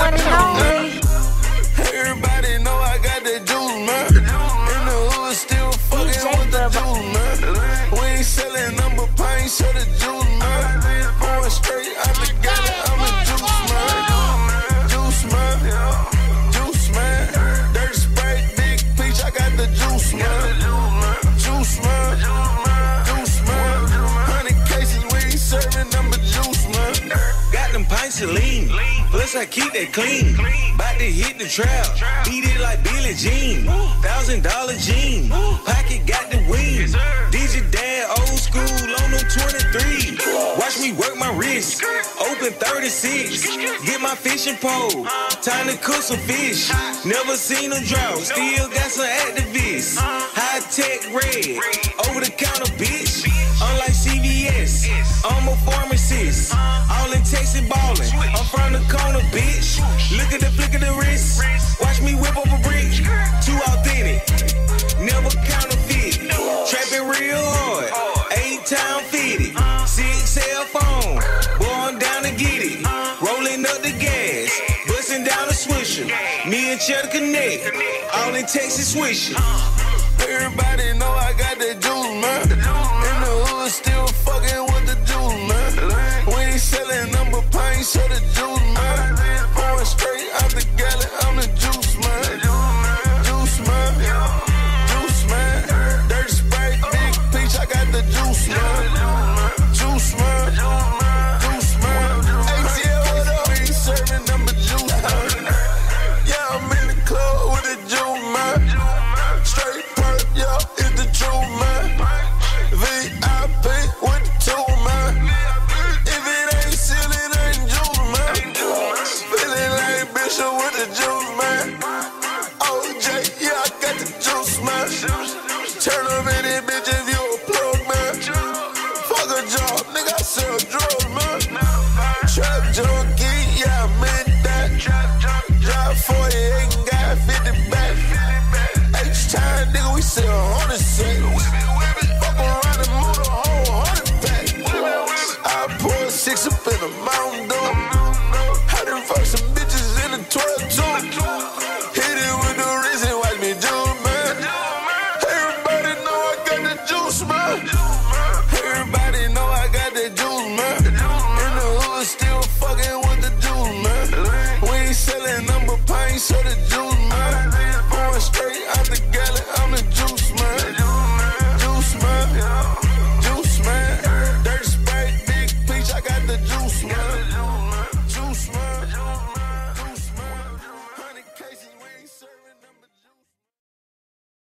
one and Plus I keep that clean. Bout to hit the trap. Beat it like Billie Jean. Thousand dollar jean. Pocket got the wings. DJ dad old school on them 23. Watch me work my wrist. Open 36. Get my fishing pole. Time to cook some fish. Never seen a drought. Still got some activists. High tech red. Over the town fitted. Six cell phone. I'm down to get it. Rolling up the gas. Busting down the swisher. Me and Chedda connect. All in Texas swishing. Everybody know I got that juice, man. Like with the juice, man. OJ, yeah, I got the juice, man. Turn up in it, bitch, if you a plug, man. Fuck a job, nigga, I sell drugs, man. Trap junkie, yeah, I meant that. Drive 48 and got 50 back. H time, nigga, we sell hundred cents. Fuck around and move the whole hundred pack. I pour six up in a Mountain juice,